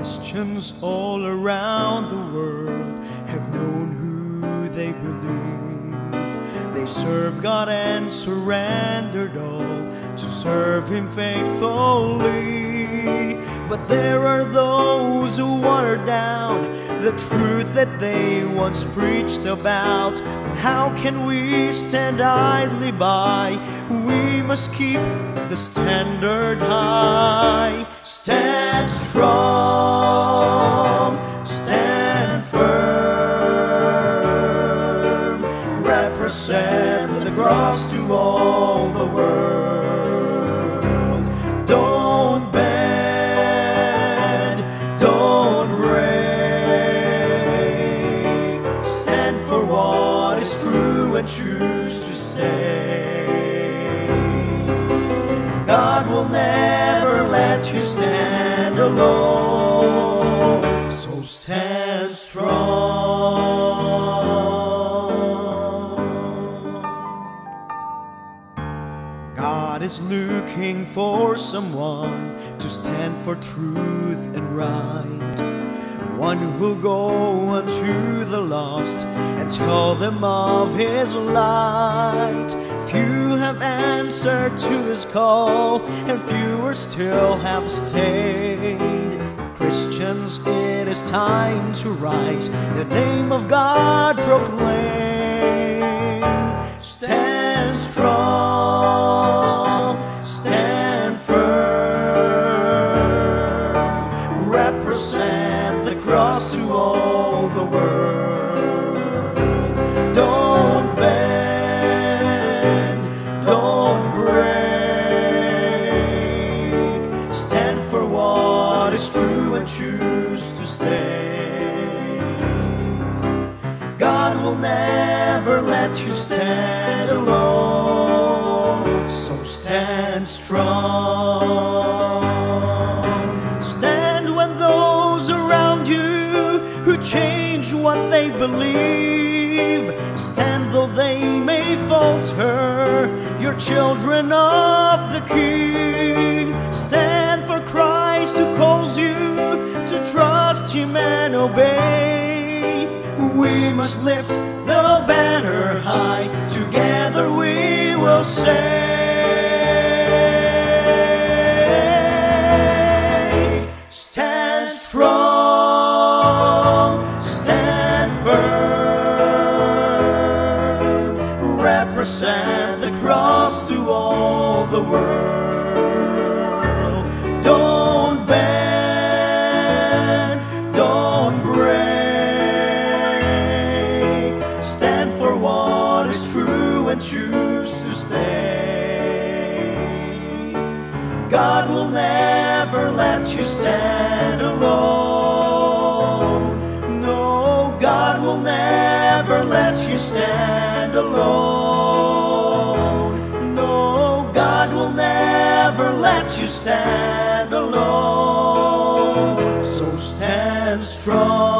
Christians all around the world have known who they believe. They serve God and surrendered all to serve Him faithfully. But there are those who water down the truth that they once preached about. How can we stand idly by? We must keep the standard high. Stand strong, represent the cross to all the world. Don't bend, don't break. Stand for what is true and choose to stay. God will never let you stand alone. So stand God is looking for someone to stand for truth and right. One who'll go unto the lost and tell them of his light. Few have answered to his call, and fewer still have stayed. Christians, it is time to rise, the name of God proclaim. The cross to all the world. Don't bend, don't break. Stand for what is true and choose to stay. God will never let you stand alone. So stand strong. Who change what they believe. Stand though they may falter, you're children of the King. Stand for Christ who calls you to trust Him and obey. We must lift the banner high, together we will say, represent the cross to all the world. Don't bend, don't break. Stand for what is true and choose to stay. God will never let you stand alone. No, God will never let you stand alone. God will never let you stand alone. So stand strong.